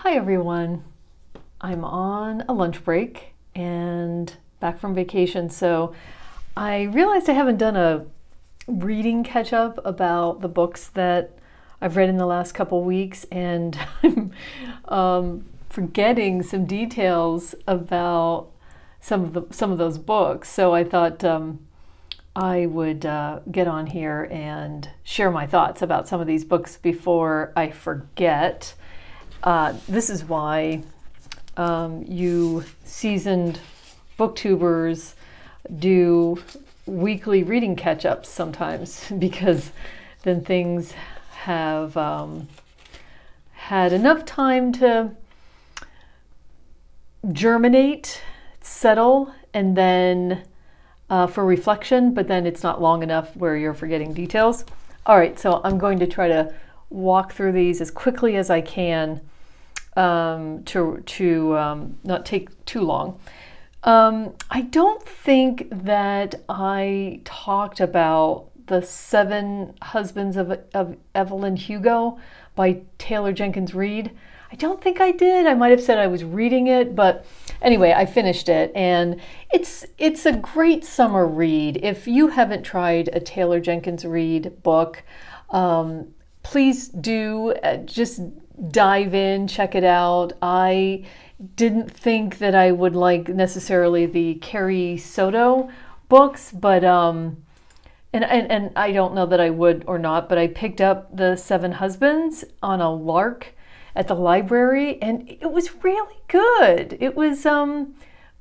Hi everyone. I'm on a lunch break and back from vacation, so I realized I haven't done a reading catch up about the books that I've read in the last couple weeks, and I'm um, forgetting some details about some of the some of those books. So I thought um, I would uh, get on here and share my thoughts about some of these books before I forget. Uh, this is why um, you seasoned booktubers do weekly reading catch ups sometimes because then things have um, had enough time to germinate, settle, and then uh, for reflection, but then it's not long enough where you're forgetting details. All right, so I'm going to try to walk through these as quickly as I can um, to, to um, not take too long. Um, I don't think that I talked about the Seven Husbands of, of Evelyn Hugo by Taylor Jenkins Reid. I don't think I did. I might have said I was reading it, but anyway, I finished it and it's it's a great summer read. If you haven't tried a Taylor Jenkins Reid book, um, please do uh, just dive in, check it out. I didn't think that I would like necessarily the Carrie Soto books, but um, and, and and I don't know that I would or not, but I picked up the Seven Husbands on a lark at the library, and it was really good. It was um,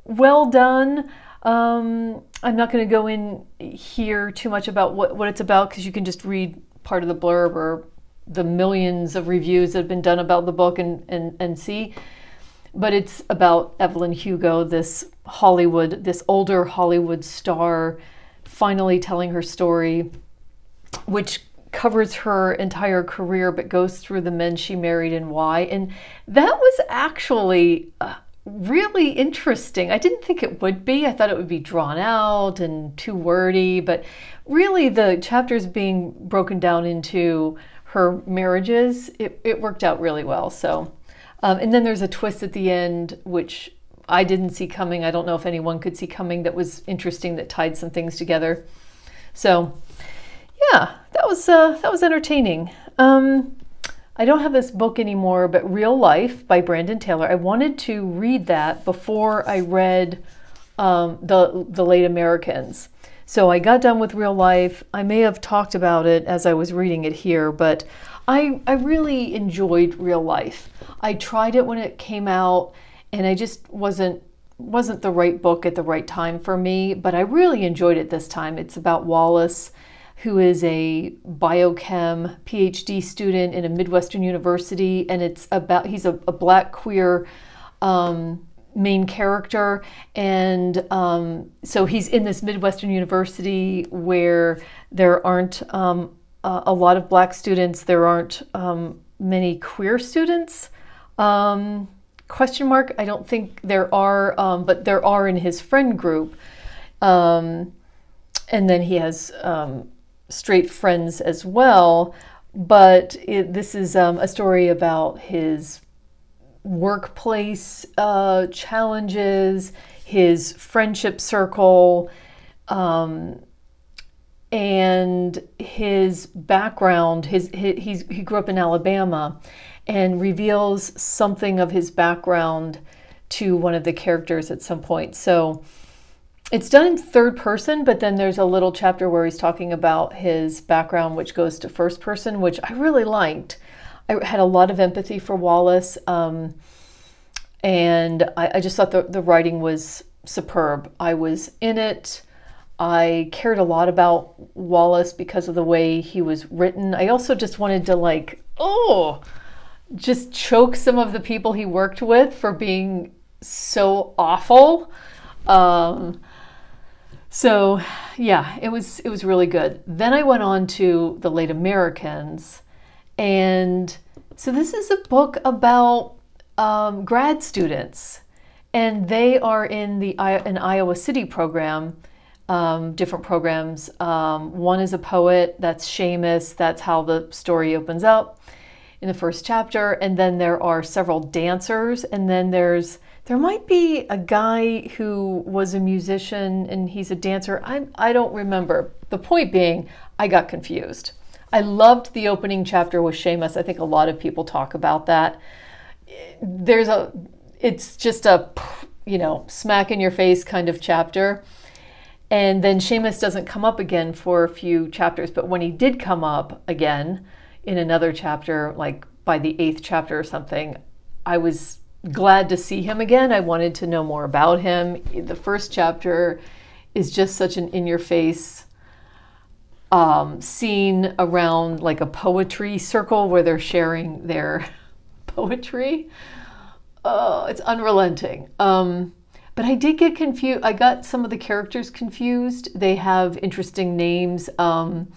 well done. Um, I'm not going to go in here too much about what, what it's about because you can just read part of the blurb or the millions of reviews that have been done about the book and, and, and see. But it's about Evelyn Hugo, this Hollywood, this older Hollywood star, finally telling her story, which covers her entire career but goes through the men she married and why. And that was actually uh, really interesting. I didn't think it would be. I thought it would be drawn out and too wordy, but really the chapters being broken down into her marriages, it, it worked out really well. So, um, and then there's a twist at the end, which I didn't see coming. I don't know if anyone could see coming. That was interesting. That tied some things together. So, yeah, that was uh, that was entertaining. Um, I don't have this book anymore, but Real Life by Brandon Taylor. I wanted to read that before I read um, the the Late Americans. So I got done with real life. I may have talked about it as I was reading it here, but I, I really enjoyed real life. I tried it when it came out and I just wasn't wasn't the right book at the right time for me, but I really enjoyed it this time. It's about Wallace, who is a biochem PhD student in a Midwestern university, and it's about he's a, a black queer um, main character. And um, so he's in this Midwestern university where there aren't um, a lot of black students, there aren't um, many queer students. Um, question mark, I don't think there are, um, but there are in his friend group. Um, and then he has straight friends as well. But it, this is a story about his workplace uh, challenges, his friendship circle, um, and his background. His, his he grew up in Alabama, and reveals something of his background to one of the characters at some point. So it's done in third person, but then there's a little chapter where he's talking about his background, which goes to first person, which I really liked. I had a lot of empathy for Wallace, um, and I, I, just thought the, the writing was superb. I was in it. I cared a lot about Wallace because of the way he was written. I also just wanted to like, oh, just choke some of the people he worked with for being so awful. Um, so yeah, it was it was really good. Then I went on to the late Americans and so this is a book about um, grad students, and they are in the an Iowa City program, um, different programs. Um, one is a poet, that's Seamus, that's how the story opens up. in the first chapter, and then there are several dancers, and then there's there might be a guy who was a musician and he's a dancer. I I don't remember. The point being, I got confused. I loved the opening chapter with Seamus. I think a lot of people talk about that. There's a it's just a you know smack in your face kind of chapter and then Seamus doesn't come up again for a few chapters, but when he did come up again in another chapter, like by the eighth chapter or something, I was glad to see him again. I wanted to know more about him. The first chapter is just such an in your face um, scene around like a poetry circle where they're sharing their poetry. Oh, it's unrelenting. Um, but I did get confused. I got some of the characters confused. They have interesting names. Um,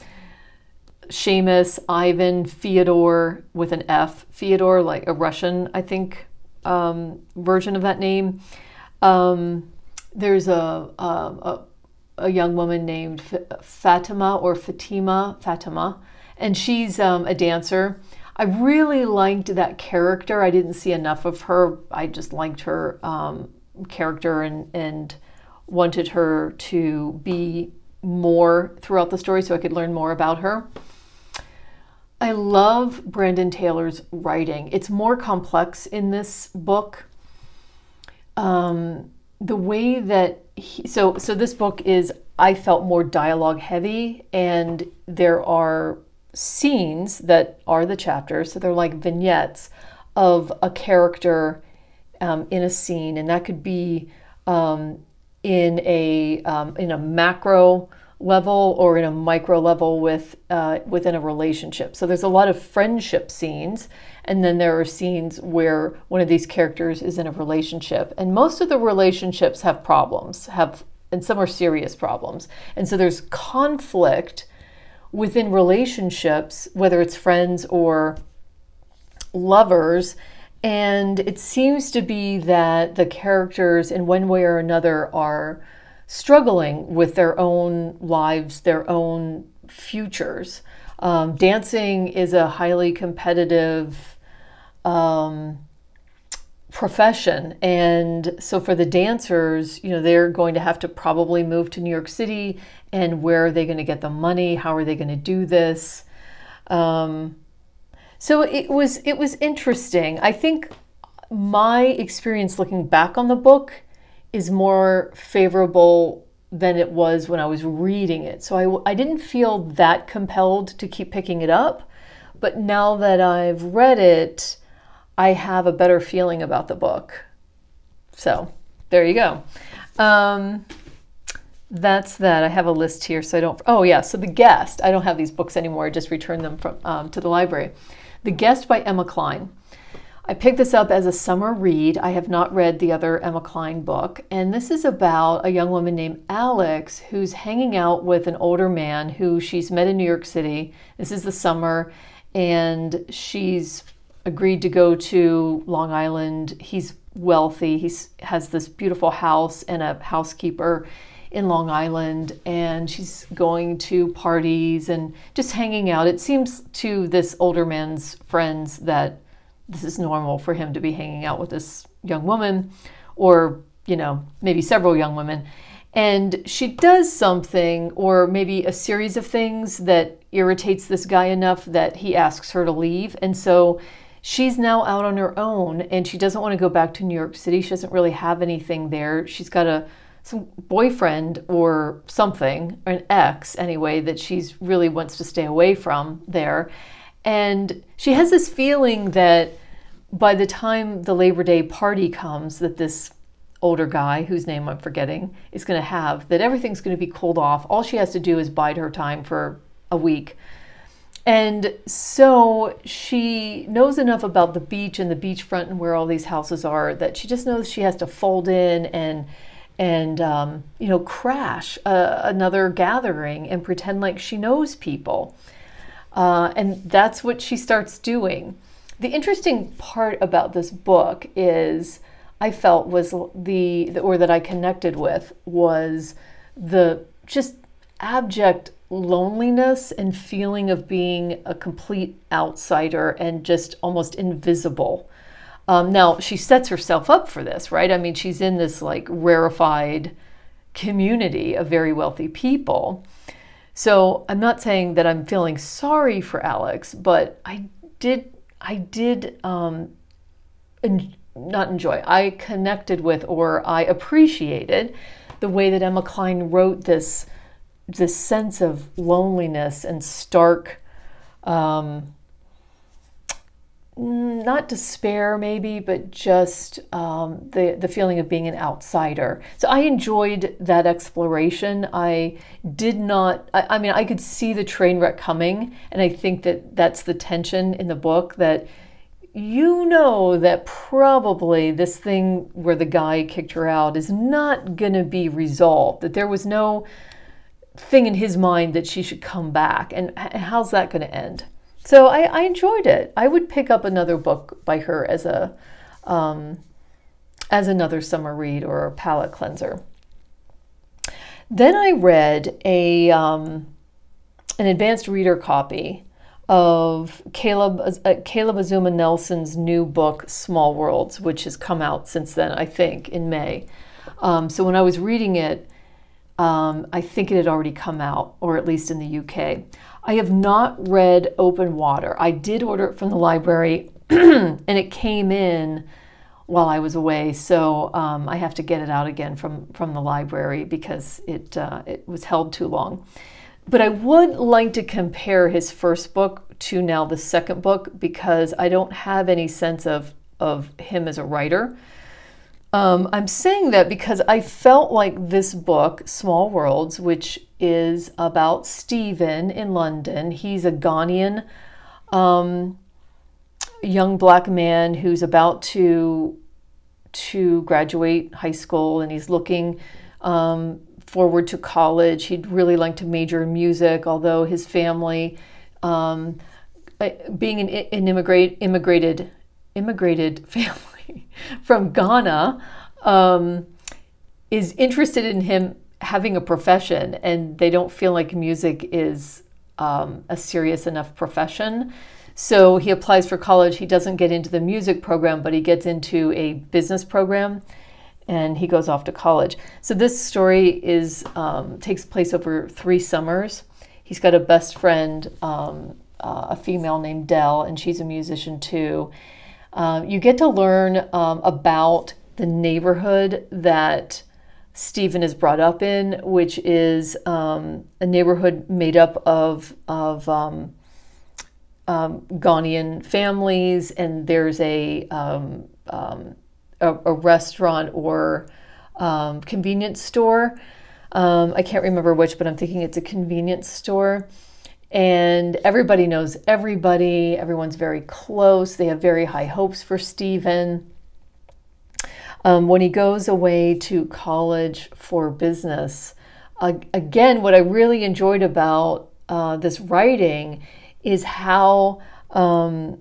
Seamus, Ivan, Fyodor with an F. Fyodor, like a Russian, I think, um, version of that name. Um, there's a, a, a, a, young woman named Fatima or Fatima, Fatima, and she's um, a dancer. I really liked that character. I didn't see enough of her. I just liked her um, character and, and wanted her to be more throughout the story so I could learn more about her. I love Brandon Taylor's writing. It's more complex in this book. Um, the way that he, so so this book is I felt more dialogue heavy, and there are scenes that are the chapters. So they're like vignettes of a character um, in a scene, and that could be um, in a um, in a macro level or in a micro level with uh, within a relationship. So there's a lot of friendship scenes, and then there are scenes where one of these characters is in a relationship, and most of the relationships have problems, have and some are serious problems, and so there's conflict within relationships, whether it's friends or lovers. And it seems to be that the characters, in one way or another, are struggling with their own lives, their own futures. Um, dancing is a highly competitive um, profession. And so for the dancers, you know, they're going to have to probably move to New York City. And where are they going to get the money? How are they going to do this? Um, so it was it was interesting. I think my experience looking back on the book is more favorable than it was when I was reading it. So I, I didn't feel that compelled to keep picking it up. But now that I've read it, I have a better feeling about the book. So there you go. Um, that's that. I have a list here, so I don't. Oh yeah, so the guest. I don't have these books anymore. I just returned them from um, to the library. The Guest by Emma Cline. I picked this up as a summer read. I have not read the other Emma Cline book. And this is about a young woman named Alex who's hanging out with an older man who she's met in New York City. This is the summer, and she's agreed to go to Long Island. He's wealthy, he has this beautiful house and a housekeeper in Long Island and she's going to parties and just hanging out. It seems to this older man's friends that this is normal for him to be hanging out with this young woman or, you know, maybe several young women. And she does something or maybe a series of things that irritates this guy enough that he asks her to leave. And so she's now out on her own and she doesn't want to go back to New York City. She doesn't really have anything there. She's got a some boyfriend or something, or an ex anyway, that she's really wants to stay away from there. And she has this feeling that by the time the Labor Day party comes, that this older guy, whose name I'm forgetting, is going to have, that everything's going to be cooled off. All she has to do is bide her time for a week. And so she knows enough about the beach and the beachfront and where all these houses are that she just knows she has to fold in and and um, you know crash uh, another gathering and pretend like she knows people. Uh, and that's what she starts doing. The interesting part about this book is i felt was the or that i connected with was the just abject loneliness and feeling of being a complete outsider and just almost invisible. Um, now, she sets herself up for this, right? I mean, she's in this like rarefied community of very wealthy people. So I'm not saying that I'm feeling sorry for Alex, but I did, I did um, en- not enjoy, I connected with or I appreciated the way that Emma Cline wrote this this sense of loneliness and stark um, not despair maybe but just um, the, the feeling of being an outsider. So i enjoyed that exploration. I did not I, I mean i could see the train wreck coming and i think that that's the tension in the book that you know that probably this thing where the guy kicked her out is not going to be resolved that there was no thing in his mind that she should come back. And how's that going to end? So I, I, enjoyed it. I would pick up another book by her as a um, as another summer read or a palate cleanser. Then I read a um, an advanced reader copy of Caleb uh, Caleb Azumah Nelson's new book Small Worlds, which has come out since then. I think in May. Um, so when I was reading it, um, I think it had already come out, or at least in the UK. I have not read Open Water. I did order it from the library, and it came in while I was away, so um, I have to get it out again from from the library because it uh, it was held too long. But I would like to compare his first book to now the second book because I don't have any sense of of him as a writer. Um, I'm saying that because I felt like this book, Small Worlds, which is about Stephen in London, he's a Ghanaian um, young black man who's about to to graduate high school and he's looking um, forward to college. He'd really like to major in music, although his family, um, being an, immigrate, immigrated immigrated family from Ghana um, is interested in him having a profession, and they don't feel like music is um, a serious enough profession. So he applies for college. He doesn't get into the music program, but he gets into a business program and he goes off to college. So this story is um, takes place over three summers. He's got a best friend, um, uh, a female named Dell, and she's a musician too. Um, you get to learn um, about the neighborhood that Stephen is brought up in, which is um, a neighborhood made up of, of um, um, Ghanaian families, and there's a, um, a, a, restaurant or convenience store. I can't remember which, but I'm thinking it's a convenience store and everybody knows everybody. Everyone's very close. They have very high hopes for Stephen. Um, when he goes away to college for business, uh, again, what I really enjoyed about uh, this writing is how um,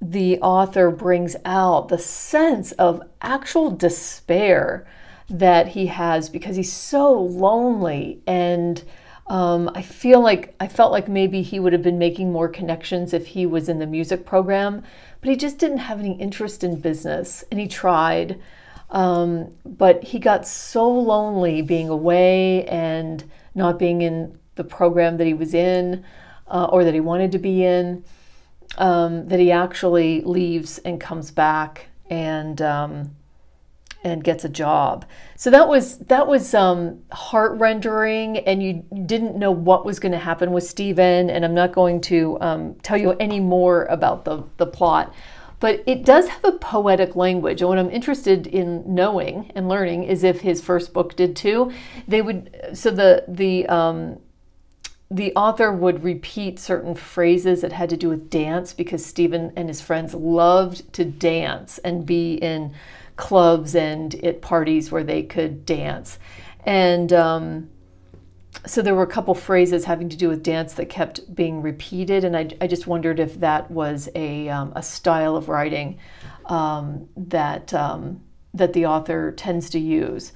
the author brings out the sense of actual despair that he has because he's so lonely and um, I feel like I felt like maybe he would have been making more connections if he was in the music program, but he just didn't have any interest in business, and he tried. Um, but he got so lonely being away and not being in the program that he was in uh, or that he wanted to be in um, that he actually leaves and comes back and um, and gets a job. So that was that was um, heart rendering, and you didn't know what was going to happen with Stephen. And I'm not going to um, tell you any more about the the plot, but it does have a poetic language. And what I'm interested in knowing and learning is if his first book did too. They would so the the um, the author would repeat certain phrases that had to do with dance because Stephen and his friends loved to dance and be in clubs and at parties where they could dance. And um, so there were a couple phrases having to do with dance that kept being repeated, and I, I just wondered if that was a, um, a style of writing um, that um, that the author tends to use.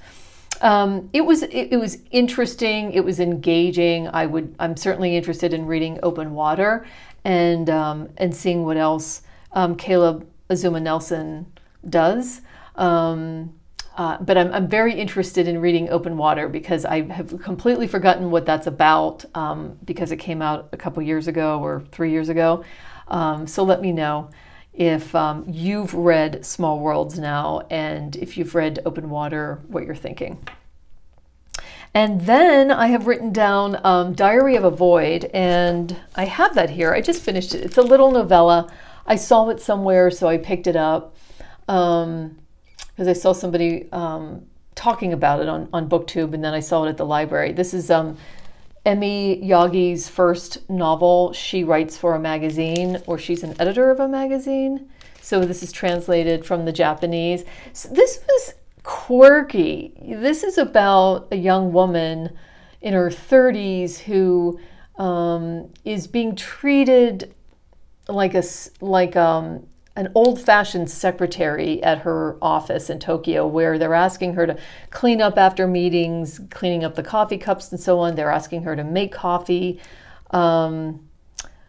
Um, it was it, it, was interesting. It was engaging. I would I'm certainly interested in reading Open Water and um, and seeing what else um, Caleb Azumah Nelson does. Um, uh, but I'm, I'm very interested in reading Open Water because I have completely forgotten what that's about um, because it came out a couple years ago or three years ago. Um, so let me know if um, you've read Small Worlds now and if you've read Open Water, what you're thinking. And then I have written down um, Diary of a Void, and I have that here. I just finished it. It's a little novella. I saw it somewhere, so I picked it up because I saw somebody um, talking about it on, on BookTube, and then I saw it at the library. This is um, Emi Yagi's first novel. She writes for a magazine, or she's an editor of a magazine. So this is translated from the Japanese. So this was quirky. This is about a young woman in her 30s who um, is being treated like a like um, an old-fashioned secretary at her office in Tokyo, where they're asking her to clean up after meetings, cleaning up the coffee cups and so on. They're asking her to make coffee um,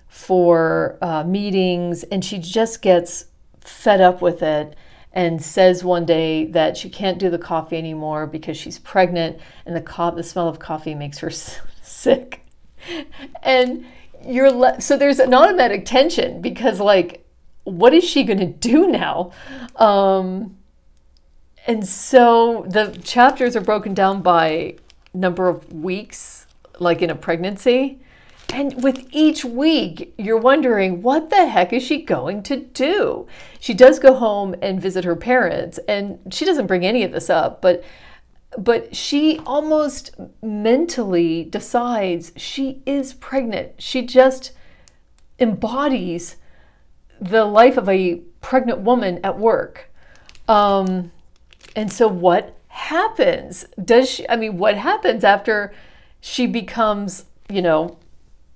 for uh, meetings, and she just gets fed up with it and says one day that she can't do the coffee anymore because she's pregnant and the co- the smell of coffee makes her sick. And you're le- so there's an automatic tension because like what is she going to do now? Um, and so the chapters are broken down by number of weeks like in a pregnancy and with each week, you're wondering, what the heck is she going to do? She does go home and visit her parents, and she doesn't bring any of this up, but but she almost mentally decides she is pregnant. She just embodies the life of a pregnant woman at work. Um, and so, what happens? Does she, I mean, what happens after she becomes, you know,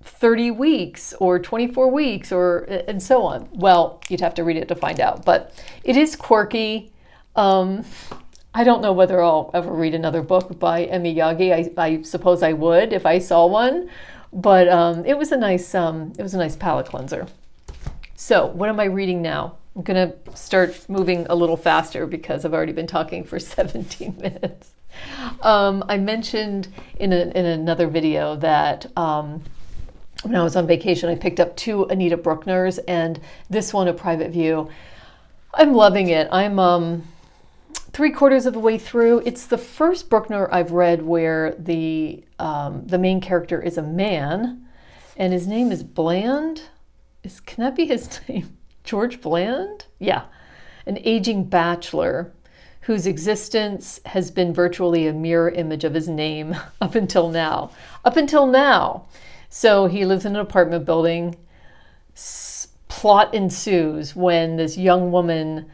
30 weeks or 24 weeks or and so on. Well, you'd have to read it to find out, but it is quirky. Um, I don't know whether I'll ever read another book by Emi Yagi. I, I suppose I would if I saw one, but um, it was a nice um, it was a nice palate cleanser. So, what am I reading now? I'm going to start moving a little faster because I've already been talking for 17 minutes. Um, I mentioned in, a, in another video that um, when I was on vacation, I picked up two Anita Brookners and this one, A Private View. I'm loving it. I'm um, three quarters of the way through. It's the first Brookner I've read where the, um, the main character is a man and his name is Bland. Is, can that be his name? George Bland? Yeah. An aging bachelor whose existence has been virtually a mirror image of his name up until now. Up until now. So he lives in an apartment building. S- plot ensues when this young woman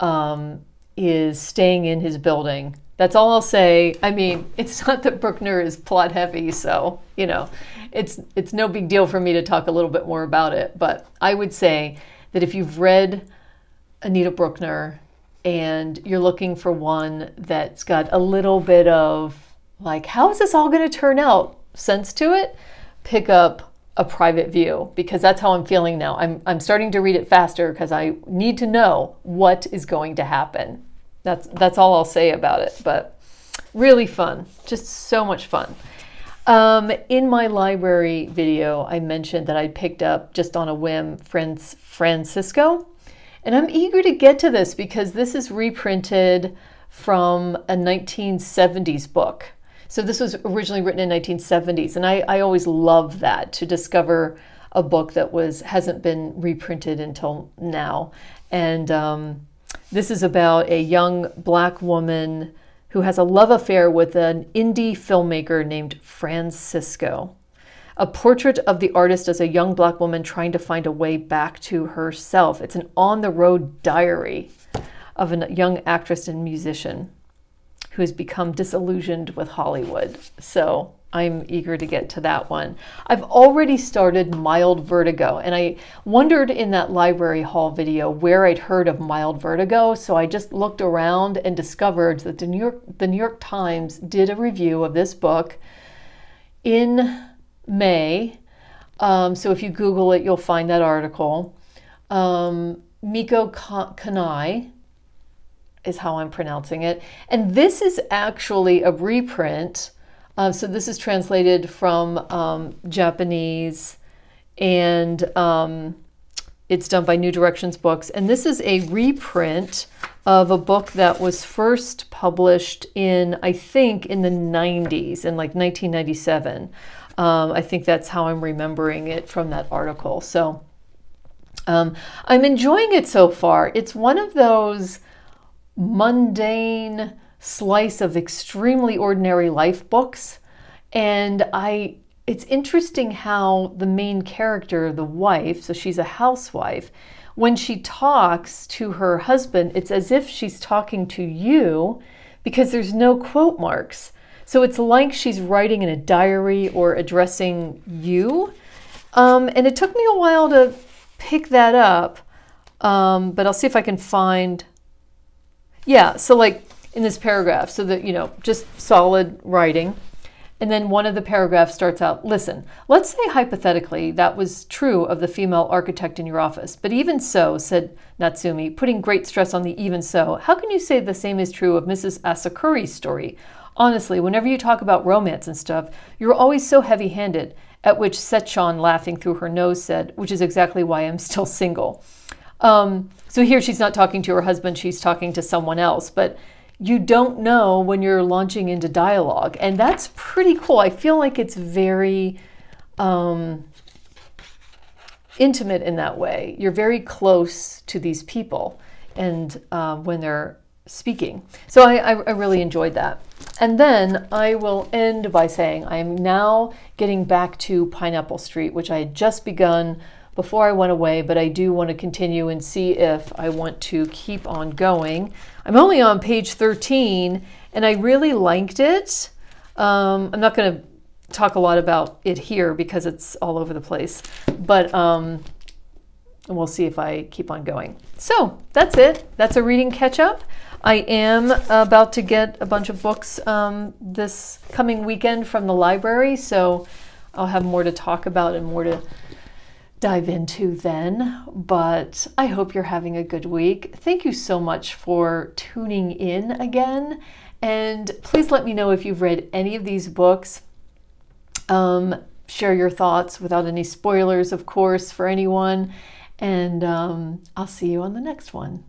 um, is staying in his building. That's all I'll say. I mean, it's not that Brookner is plot heavy, so you know, it's it's no big deal for me to talk a little bit more about it. But I would say that if you've read Anita Brookner and you're looking for one that's got a little bit of like, how is this all going to turn out sense to it, pick up a private view because that's how I'm feeling now. I'm, I'm starting to read it faster because I need to know what is going to happen. That's, that's all I'll say about it, but really fun, just so much fun. Um, in my library video, I mentioned that I picked up just on a whim Francisco, and I'm eager to get to this because this is reprinted from a 1970s book. So this was originally written in 1970s, and I, I always love that to discover a book that was hasn't been reprinted until now. And um, this is about a young black woman who has a love affair with an indie filmmaker named Francisco. A portrait of the artist as a young black woman trying to find a way back to herself. It's an on the road diary of a young actress and musician who has become disillusioned with Hollywood. So I'm eager to get to that one. I've already started Mild Vertigo, and I wondered in that library haul video where I'd heard of Mild Vertigo, so I just looked around and discovered that the New York, the New York Times did a review of this book in May. Um, so if you Google it, you'll find that article. Um, Miko Kanai is how I'm pronouncing it. And this is actually a reprint uh, so this is translated from um, Japanese and um, it's done by New Directions Books. And this is a reprint of a book that was first published in, I think, in the 90s, in like 1997. Um, I think that's how I'm remembering it from that article. So um, I'm enjoying it so far. It's one of those mundane, slice of extremely ordinary life books. And I it's interesting how the main character, the wife, so she's a housewife, when she talks to her husband, it's as if she's talking to you because there's no quote marks. So it's like she's writing in a diary or addressing you. Um, and it took me a while to pick that up, um, but I'll see if I can find. Yeah, so like in this paragraph so that, you know, just solid writing. And then one of the paragraphs starts out Listen, let's say hypothetically that was true of the female architect in your office. But even so, said Natsumi, putting great stress on the even so, how can you say the same is true of Mrs. Asakuri's story? Honestly, whenever you talk about romance and stuff, you're always so heavy handed. At which Setchan, laughing through her nose, said, Which is exactly why I'm still single. Um, so here she's not talking to her husband, she's talking to someone else. But you don't know when you're launching into dialogue. And that's pretty cool. I feel like it's very um, intimate in that way. You're very close to these people and uh, when they're speaking. So I, I, I really enjoyed that. And then I will end by saying I'm now getting back to Pineapple Street, which I had just begun before I went away, but I do want to continue and see if I want to keep on going. I'm only on page 13 and I really liked it. Um, I'm not going to talk a lot about it here because it's all over the place, but um, we'll see if I keep on going. So that's it. That's a reading catch up. I am about to get a bunch of books um, this coming weekend from the library, so I'll have more to talk about and more to dive into then. But I hope you're having a good week. Thank you so much for tuning in again. And please let me know if you've read any of these books. Um, share your thoughts without any spoilers, of course, for anyone. And um, I'll see you on the next one.